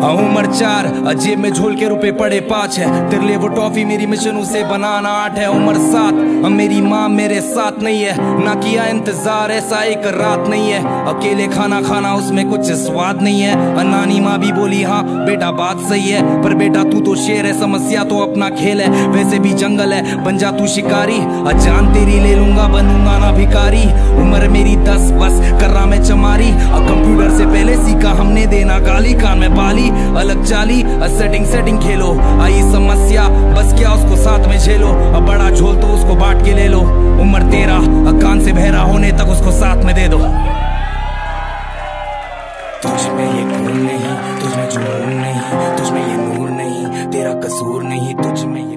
उम्र चार अजेब में झोल के रुपए पड़े पाँच है। तेरे लिए वो टॉफी मेरी मिशन उसे बनाना आठ है। उम्र सात अब मेरी माँ मेरे साथ नहीं है। ना किया इंतज़ार, ऐसा एक रात नहीं है। अकेले खाना खाना उसमें कुछ स्वाद नहीं है। नानी माँ भी बोली हाँ बेटा बात सही है। पर बेटा तू तो शेर है, समस्या तो अपना खेल है। वैसे भी जंगल है, बन जा तू शिकारी। अजान तेरी ले लूँगा, बनूँगा ना भिकारी उम्र मेरी दस, बस, कर रहा मैं चमारी। कंप्यूटर से पहले सीखा हमने, देना गाली। कान में बाली अलग चाली सेटिंग सेटिंग खेलो। आई समस्या, बस क्या उसको साथ में झेलो। अब बड़ा झोल तो उसको बांट के ले लो। उम्र तेरा कान से बहरा होने तक उसको साथ में दे दो। ये खून नहीं जुनून नहीं ये नूर नहीं, तेरा कसूर नहीं, तुझ में ये